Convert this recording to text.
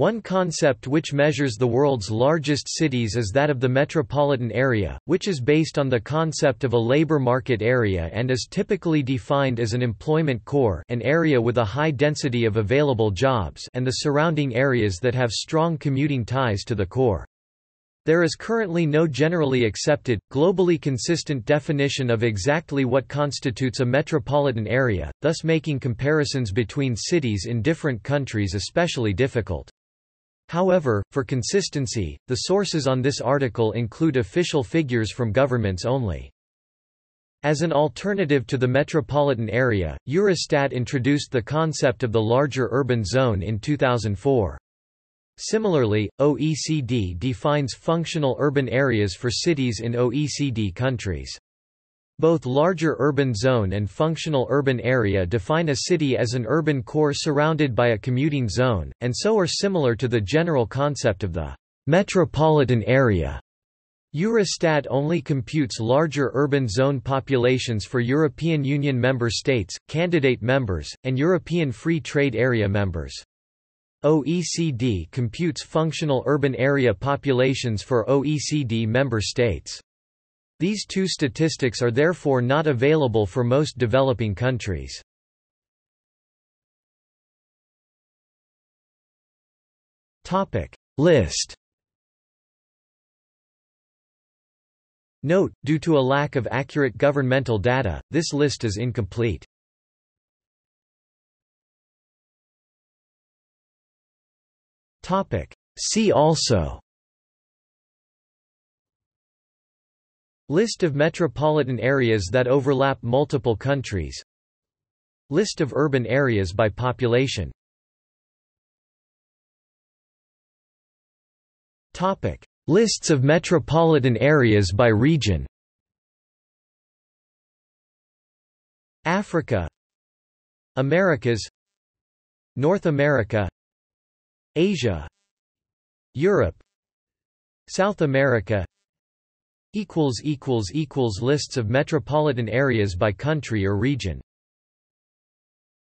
One concept which measures the world's largest cities is that of the metropolitan area, which is based on the concept of a labor market area and is typically defined as an employment core an area with a high density of available jobs and the surrounding areas that have strong commuting ties to the core. There is currently no generally accepted, globally consistent definition of exactly what constitutes a metropolitan area, thus making comparisons between cities in different countries especially difficult. However, for consistency, the sources on this article include official figures from governments only. As an alternative to the metropolitan area, Eurostat introduced the concept of the larger urban zone in 2004. Similarly, OECD defines functional urban areas for cities in OECD countries. Both larger urban zone and functional urban area define a city as an urban core surrounded by a commuting zone, and so are similar to the general concept of the metropolitan area. Eurostat only computes larger urban zone populations for European Union member states, candidate members, and European Free Trade Area members. OECD computes functional urban area populations for OECD member states. These two statistics are therefore not available for most developing countries. List Note, due to a lack of accurate governmental data, this list is incomplete. See also List of metropolitan areas that overlap multiple countries. List of urban areas by population. Topic. Lists of metropolitan areas by region. Africa. Americas. North America. Asia. Europe. South America Lists of metropolitan areas by country or region